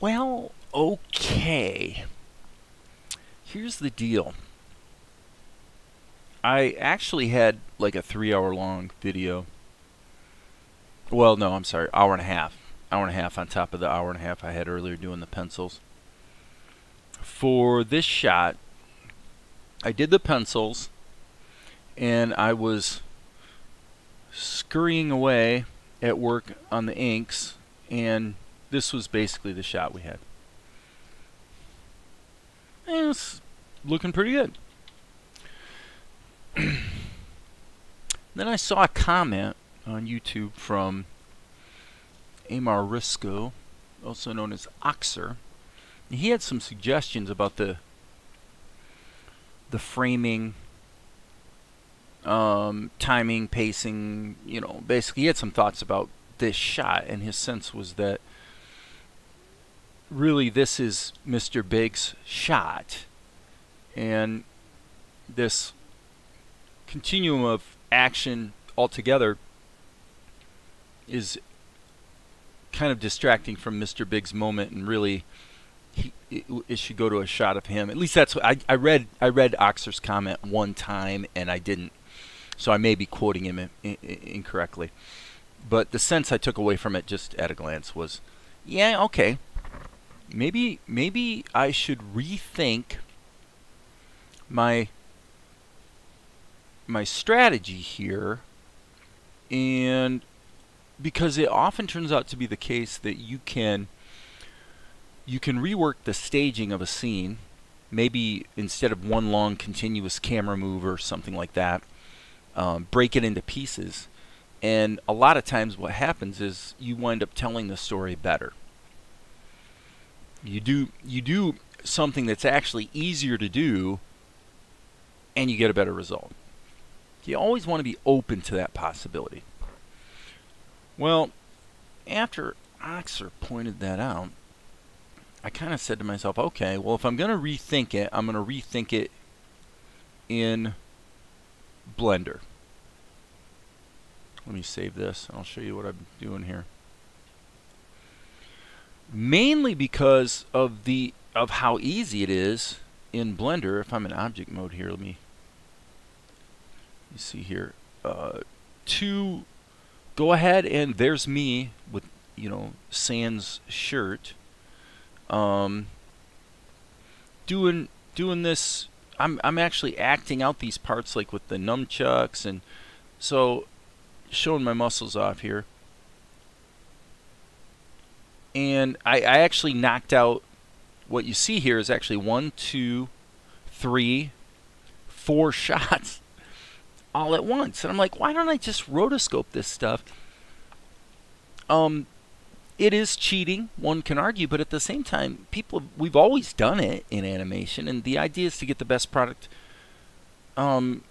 Well, okay. Here's the deal. I actually had like a three hour long video. Well, no, I'm sorry, hour and a half. Hour and a half on top of the hour and a half I had earlier doing the pencils. For this shot, I did the pencils and I was scurrying away at work on the inks and this was basically the shot we had. And it's looking pretty good. then I saw a comment on YouTube from Amar Risco, also known as Ocsir. He had some suggestions about the the framing, um, timing, pacing. You know, basically, he had some thoughts about this shot, and his sense was that really this is Mr. Big's shot, and this continuum of action altogether is kind of distracting from Mr. Big's moment, and really, he, it, it, should go to a shot of him. At least that's what I, I read. I read Ocsir's comment one time, and I didn't, so I may be quoting him in, in, incorrectly. But the sense I took away from it, just at a glance, was, yeah, okay, maybe maybe I should rethink my my strategy here. And because it often turns out to be the case that you can you can rework the staging of a scene maybe instead of one long continuous camera move or something like that um, break it into pieces. And a lot of times what happens is you wind up telling the story better you do you do something that's actually easier to do and you get a better result you always want to be open to that possibility. Well, after Ocsir pointed that out, I kind of said to myself, okay, well, if I'm going to rethink it, I'm going to rethink it in Blender. Let me save this. I'll show you what I'm doing here. Mainly because of the of how easy it is in Blender. If I'm in object mode here, let me you see here, uh, to go ahead and there's me with, you know, Sans shirt, um, doing, doing this, I'm, I'm actually acting out these parts like with the nunchucks and so showing my muscles off here. And I, I actually knocked out what you see here is actually one, two, three, four shots all at once. And I'm like, why don't I just rotoscope this stuff? Um, it is cheating, one can argue, but at the same time, people we've always done it in animation, and the idea is to get the best product. Um,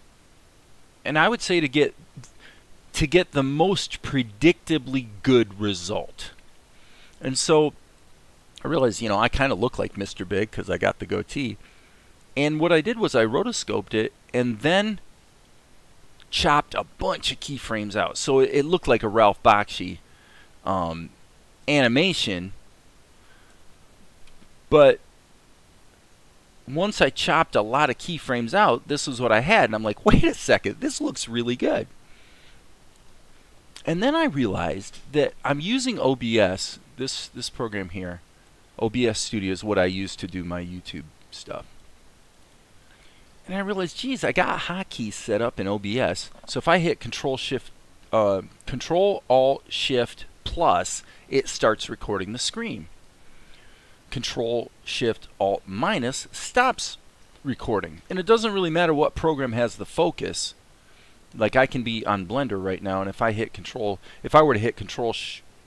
and I would say to get to get the most predictably good result. And so I realized, you know, I kind of look like Mr. Big because I got the goatee. And what I did was I rotoscoped it and then chopped a bunch of keyframes out. So it, it looked like a Ralph Bakshi um, animation. But once I chopped a lot of keyframes out, this is what I had. And I'm like, wait a second, this looks really good. And then I realized that I'm using OBS, this, this program here. OBS Studio is what I use to do my YouTube stuff. And I realized, geez, I got hotkeys set up in OBS. So if I hit Control Shift, uh, Control Alt Shift plus, it starts recording the screen. Control Shift Alt minus stops recording. And it doesn't really matter what program has the focus. Like I can be on Blender right now, and if I hit Control, if I were to hit Control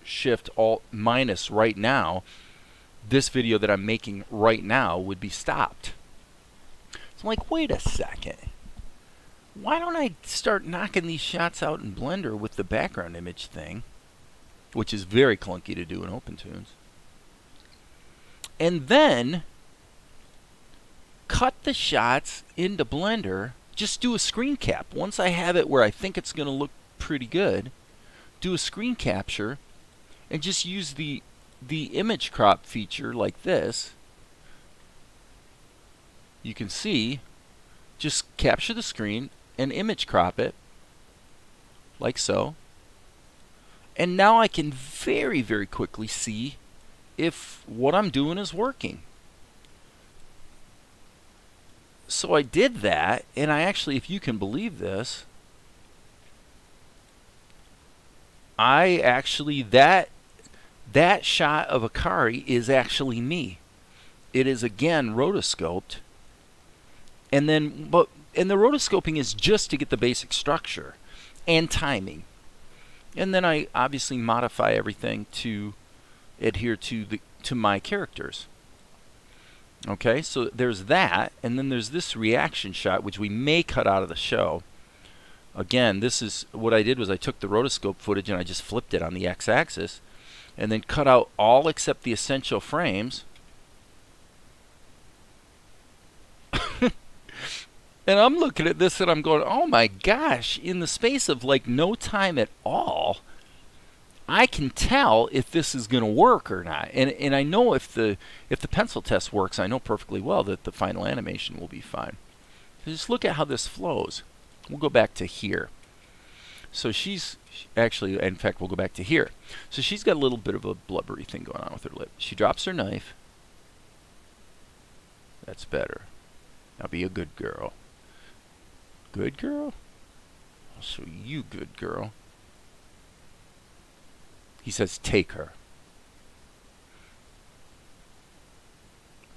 Shift Alt minus right now, this video that I'm making right now would be stopped. So I'm like, wait a second. Why don't I start knocking these shots out in Blender with the background image thing? Which is very clunky to do in OpenToonz. And then cut the shots into Blender. Just do a screen cap. Once I have it where I think it's going to look pretty good, do a screen capture and just use the the image crop feature like this, you can see, just capture the screen and image crop it like so. And now I can very, very quickly see if what I'm doing is working. So I did that, and I actually, if you can believe this, I actually, that, that shot of Akari is actually me. It is again rotoscoped. And then, but, and the rotoscoping is just to get the basic structure and timing. And then I obviously modify everything to adhere to the to my characters. Okay, so there's that, and then there's this reaction shot, which we may cut out of the show. Again, this is what I did was I took the rotoscope footage and I just flipped it on the x-axis, and then cut out all except the essential frames. and I'm looking at this and I'm going, oh my gosh, in the space of like no time at all, I can tell if this is going to work or not. And and I know if the if the pencil test works, I know perfectly well that the final animation will be fine. just look at how this flows. We'll go back to here. So she's actually, in fact, we'll go back to here. So she's got a little bit of a blubbery thing going on with her lip. She drops her knife. That's better. Now be a good girl. Good girl? I'll you good girl. He says, take her.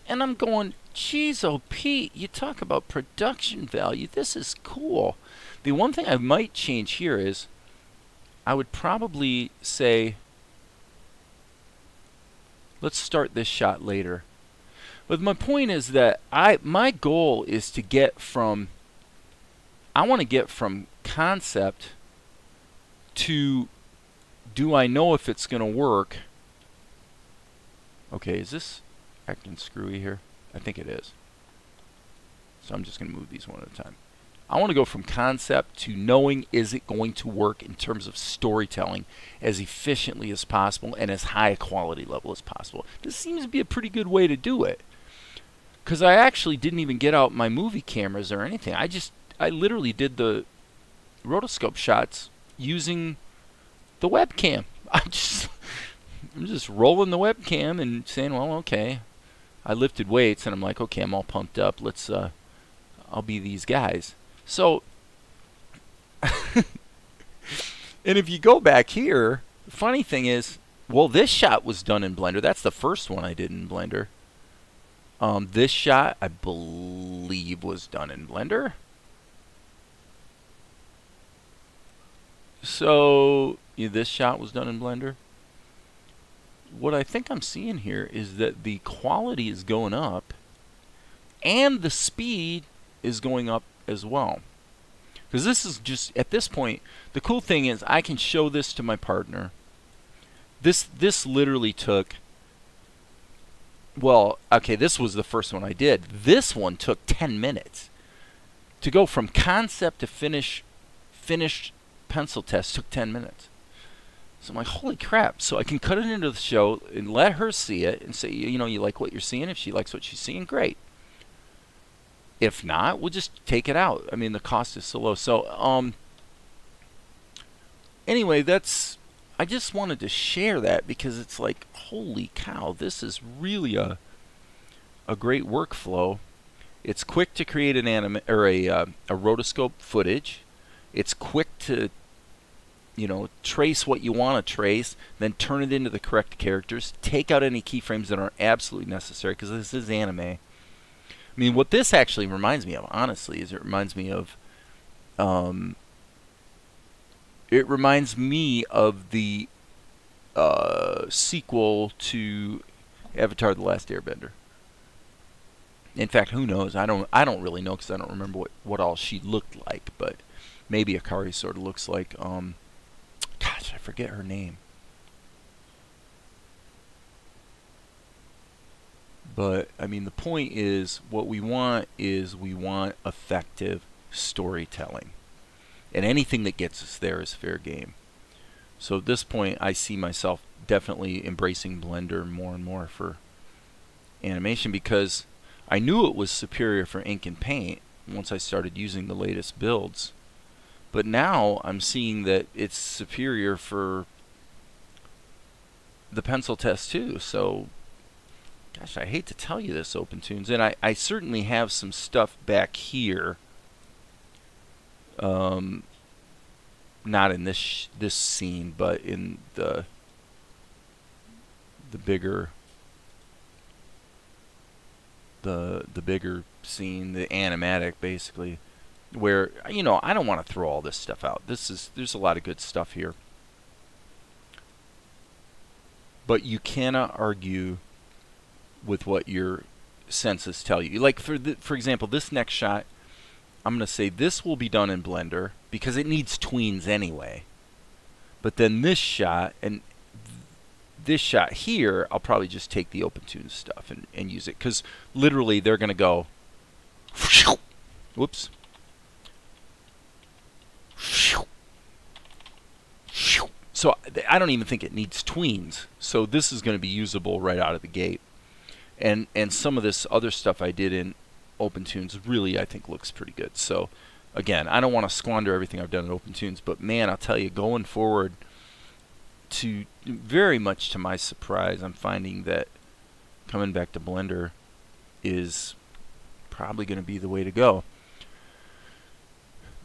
And I'm going, geez, oh, Pete, you talk about production value. This is cool. The one thing I might change here is I would probably say, let's start this shot later. But my point is that I my goal is to get from I want to get from concept to do I know if it's going to work? Okay, is this acting screwy here? I think it is. So I'm just going to move these one at a time. I want to go from concept to knowing is it going to work in terms of storytelling as efficiently as possible and as high a quality level as possible. This seems to be a pretty good way to do it. Because I actually didn't even get out my movie cameras or anything. I just, I literally did the rotoscope shots using the webcam. I'm just I'm just rolling the webcam and saying, well, okay. I lifted weights and I'm like, okay, I'm all pumped up. Let's uh I'll be these guys. So and if you go back here, funny thing is, well, this shot was done in Blender. That's the first one I did in Blender. Um, this shot, I believe, was done in Blender. So know, this shot was done in Blender. What I think I'm seeing here is that the quality is going up and the speed is going up as well. Because this is just, at this point, the cool thing is I can show this to my partner. This, this literally took, well, okay, this was the first one I did. This one took 10 minutes. To go from concept to finish, finished pencil test took 10 minutes. So I'm like, holy crap. So I can cut it into the show and let her see it and say, you know, you like what you're seeing. If she likes what she's seeing, great. If not, we'll just take it out. I mean, the cost is so low. So, um, anyway, that's, I just wanted to share that because it's like, holy cow, this is really a, a great workflow. It's quick to create an anime or a, uh, a rotoscope footage. It's quick to you know, trace what you want to trace, then turn it into the correct characters. Take out any keyframes that aren't absolutely necessary because this is anime. I mean, what this actually reminds me of, honestly, is it reminds me of, um, it reminds me of the uh, sequel to Avatar: The Last Airbender. In fact, who knows? I don't. I don't really know because I don't remember what what all she looked like. But maybe Akari sort of looks like um, Gosh, I forget her name. But, I mean, the point is, what we want is we want effective storytelling. And anything that gets us there is fair game. So at this point, I see myself definitely embracing Blender more and more for animation because I knew it was superior for ink and paint once I started using the latest builds. But now I'm seeing that it's superior for the pencil test too. So, gosh, I hate to tell you this, OpenToonz, and I, I certainly have some stuff back here. Um, not in this this scene, but in the the bigger the the bigger scene, the animatic basically, where you know I don't want to throw all this stuff out. This is there's a lot of good stuff here, but you cannot argue with what your senses tell you. Like for the, for example, this next shot, I'm going to say this will be done in Blender because it needs tweens anyway. But then this shot and this shot here, I'll probably just take the OpenToonz stuff and, and use it because literally they're going to go. Whoops. So I don't even think it needs tweens. So this is going to be usable right out of the gate. And and some of this other stuff I did in OpenToonz really I think looks pretty good. So again, I don't want to squander everything I've done in OpenToonz, but man, I'll tell you, going forward, to very much to my surprise, I'm finding that coming back to Blender is probably going to be the way to go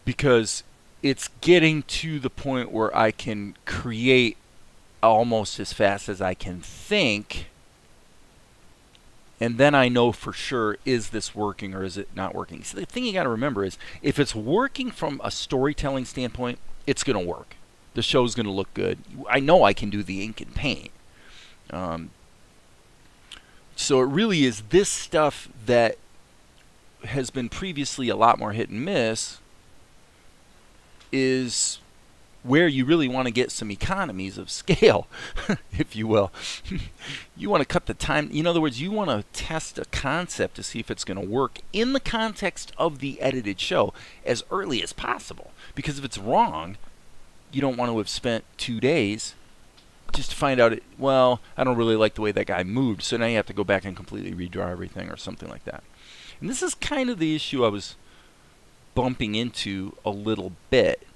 because it's getting to the point where I can create almost as fast as I can think and then I know for sure is this working or is it not working. So the thing you got to remember is if it's working from a storytelling standpoint, it's going to work. The show's going to look good. I know I can do the ink and paint. Um, so it really is this stuff that has been previously a lot more hit and miss is where you really want to get some economies of scale, if you will. you want to cut the time. In other words, you want to test a concept to see if it's going to work in the context of the edited show as early as possible. Because if it's wrong, you don't want to have spent two days just to find out, it, well, I don't really like the way that guy moved, so now you have to go back and completely redraw everything or something like that. And this is kind of the issue I was bumping into a little bit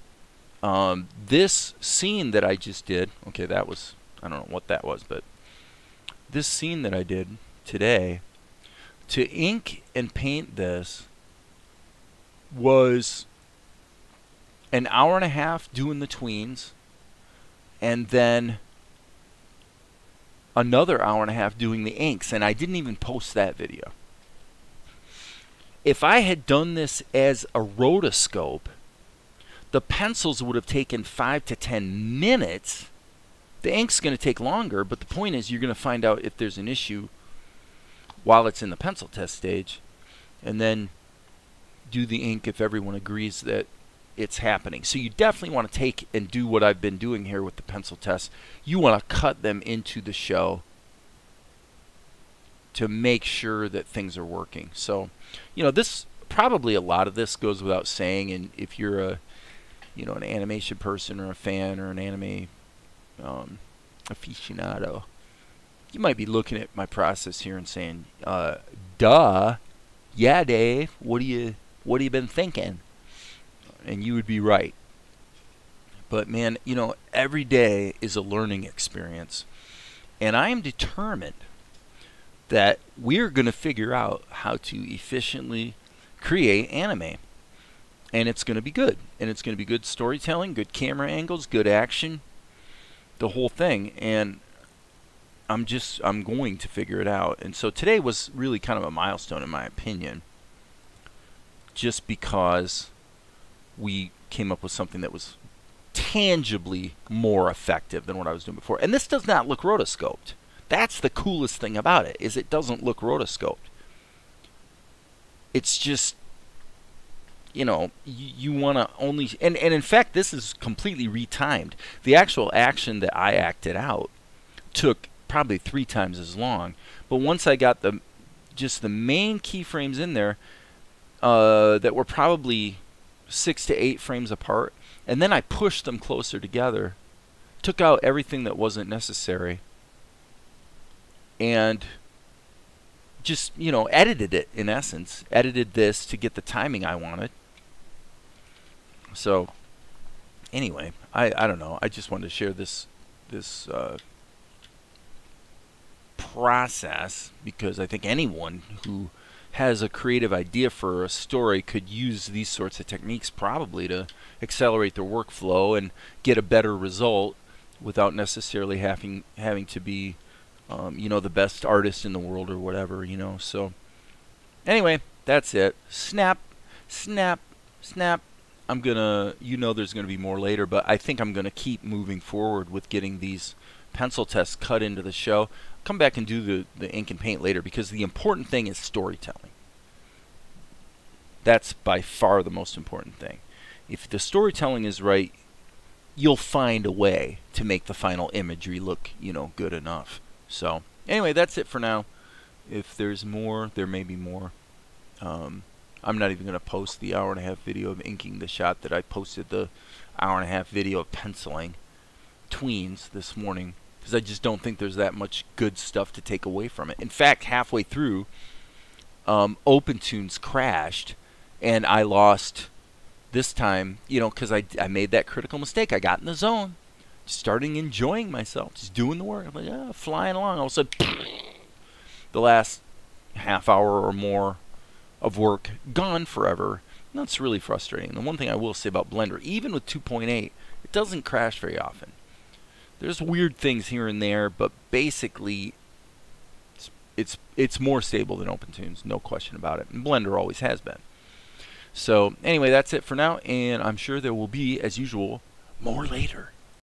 um, this scene that I just did, okay, that was, I don't know what that was, but this scene that I did today, to ink and paint this was an hour and a half doing the tweens, and then another hour and a half doing the inks, and I didn't even post that video. If I had done this as a rotoscope, the pencils would have taken five to ten minutes. The ink's going to take longer, but the point is you're going to find out if there's an issue while it's in the pencil test stage, and then do the ink if everyone agrees that it's happening. So you definitely want to take and do what I've been doing here with the pencil test. You want to cut them into the show to make sure that things are working. So, you know, this probably a lot of this goes without saying and if you're a you know, an animation person or a fan or an anime um, aficionado, you might be looking at my process here and saying, uh, "Duh, yeah, Dave. What do you what have you been thinking?" And you would be right. But man, you know, every day is a learning experience, and I am determined that we're going to figure out how to efficiently create anime and it's going to be good. And it's going to be good storytelling, good camera angles, good action, the whole thing. And I'm just I'm going to figure it out. And so today was really kind of a milestone in my opinion. Just because we came up with something that was tangibly more effective than what I was doing before. And this does not look rotoscoped. That's the coolest thing about it is it doesn't look rotoscoped. It's just you know, you, you want to only and and in fact this is completely retimed. The actual action that I acted out took probably 3 times as long, but once I got the just the main keyframes in there uh, that were probably 6 to 8 frames apart and then I pushed them closer together took out everything that wasn't necessary and just, you know, edited it in essence. Edited this to get the timing I wanted. So, anyway, I, I don't know. I just wanted to share this this uh, process because I think anyone who has a creative idea for a story could use these sorts of techniques probably to accelerate their workflow and get a better result without necessarily having having to be um, you know the best artist in the world or whatever you know? So anyway that's it. Snap snap snap I'm gonna you know there's gonna be more later but I think I'm gonna keep moving forward with getting these pencil tests cut into the show come back and do the, the ink and paint later because the important thing is storytelling. That's by far the most important thing. If the storytelling is right, you'll find a way to make the final imagery look, you know, good enough. So, anyway, that's it for now. If there's more, there may be more. Um, I'm not even going to post the hour and a half video of inking the shot that I posted the hour and a half video of penciling tweens this morning because I just don't think there's that much good stuff to take away from it. In fact, halfway through, um, OpenToonz crashed, and I lost this time, you know, because I, I made that critical mistake. I got in the zone, starting enjoying myself, just doing the work. I'm like, ah, flying along. All of a sudden, the last half hour or more of work gone forever. That's really frustrating. The one thing I will say about Blender, even with 2.8, it doesn't crash very often. There's weird things here and there, but basically, it's it's, it's more stable than OpenToonz, no question about it. And Blender always has been. So anyway, that's it for now, and I'm sure there will be, as usual, more later.